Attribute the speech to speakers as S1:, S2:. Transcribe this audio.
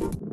S1: you